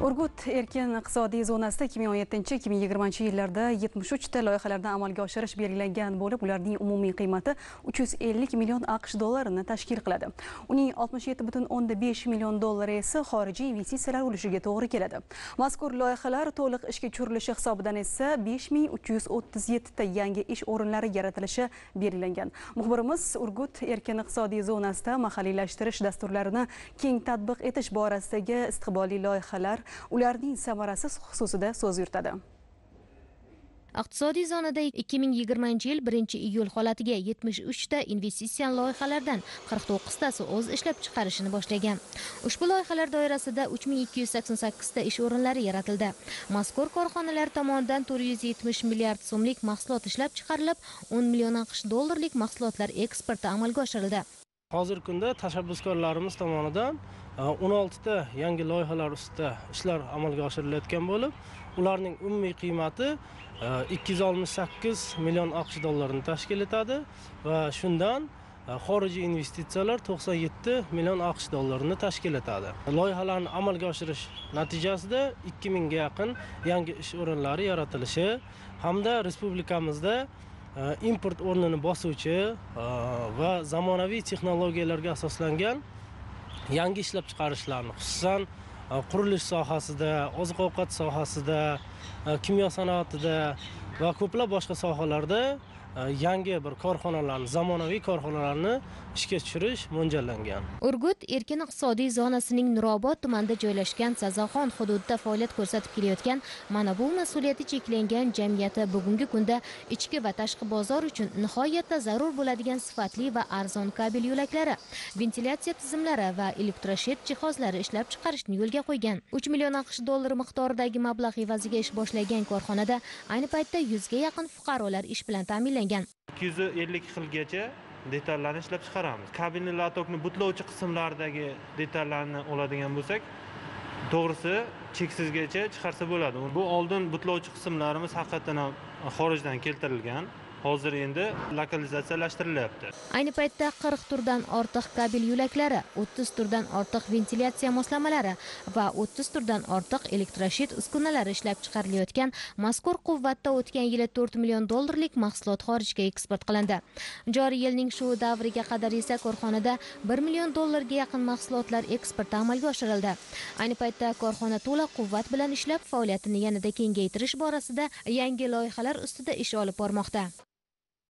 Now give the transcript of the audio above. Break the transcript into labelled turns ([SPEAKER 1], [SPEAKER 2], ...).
[SPEAKER 1] urgut erkin iqtisodiy zonasida 2017-2020 yillarda 73 ta loyihalardan amalga oshirish belgilangan bo'lib ularning umumiy qiymati 350 million aqsh dollarini tashkil qiladi. Uning 67,5 million dollari esa xorijiy investitsiyalar ulushiga to'g'ri keladi. Mazkur loyihalar to'liq ishga tushirilishi hisobidan esa 5337 ta yangi ish o'rinlari yaratilishi belgilangan. Muxbirimiz urgut erkin iqtisodiy zonasida mahalliylashtirish dasturlarini keng tatbiq etish borasidagi istiqbolli loyihalar ularning samarasi xususida so'z yuritadi.
[SPEAKER 2] Iqtisodiy zonada 2020 yil 1 iyul holatiga 73 ta investitsion loyihalardan 49 tasi o'z ishlab chiqarishini boshlagan. Ushbu loyihalar doirasida 3288 ta ish o'rinlari yaratildi. Mazkur korxonalar tomonidan 470 milliard so'mlik mahsulot ishlab chiqarilib 10 million aqsh dollarlik mahsulotlar eksporti amalga oshirildi.
[SPEAKER 3] Hozirgi kunda tashabbuskorlarimiz tomonidan 16 ta yangi loyihalar ustida ishlar amalga oshirilayotgan bo'lib ularning umumiy qiymati 268 million aqsh dollarini tashkil etadi va shundan xorijiy investitsiyalar 97 million aqsh dollarini tashkil etadi. Loyihalarni amalga oshirish natijasida 2000 ga yaqin yangi ish o'rinlari yaratilishi hamda respublikamizda import o'rnini bosuvchi va zamonaviy texnologiyalarga asoslangan yangi ishlab chiqarishlarni xususan e, qurilish sohasida oziq ovqat sohasida e, kimyo sanoatida va ko'plab boshqa sohalarda e, yangi bir korxonalarni zamonaviy korxonalarni ishga tushirish mo'ljallangan.
[SPEAKER 2] Urgut erkin iqtisodiy zonasining nurobod tumanida joylashgan sazaxon hududida faoliyat ko'rsatib kelayotgan mana bu mas'uliyati cheklangan jamiyati bugungi kunda ichki va tashqi bozor uchun nihoyatda zarur bo'ladigan sifatli va arzon kabel yo'laklari ventilyatsiya tizimlari va elektroshet jihozlari ishlab chiqarishni yo'lga qo'ygan. Uch million aqsh dollari miqdoridagi mablag' evaziga ish boshlagan korxonada ayni paytda yuzga yaqin fuqarolar ish bilan ta'minlangan.
[SPEAKER 4] ikki yuz ellik xilgacha detallarni ishlab chiqaramiz. Kabinli latokni butlovchi qismlaridagi detallarni oladigan bo'lsak to'g'risi cheksizgacha chiqarsa bo'ladi. Bu oldin butlovchi qismlarimiz haqiqatdan ham xorijdan keltirilgan. Hozir endi lokalizatsiyalashtirilyapti
[SPEAKER 2] ayni paytda 40 turdan ortiq kabel yo'laklari 30 turdan ortiq ventilyatsiya moslamalari va 30 turdan ortiq elektroshet uskunalari ishlab chiqarilayotgan mazkur quvvatda o'tgan yili 4 million dollarlik mahsulot xorijga eksport qilindi. Joriy yilning shu davriga qadar esa korxonada 1 million dollarga yaqin mahsulotlar eksporti amalga oshirildi. Ayni paytda korxona to'la quvvat bilan ishlab faoliyatini yanada kengaytirish borasida yangi loyihalar ustida ish olib bormoqda.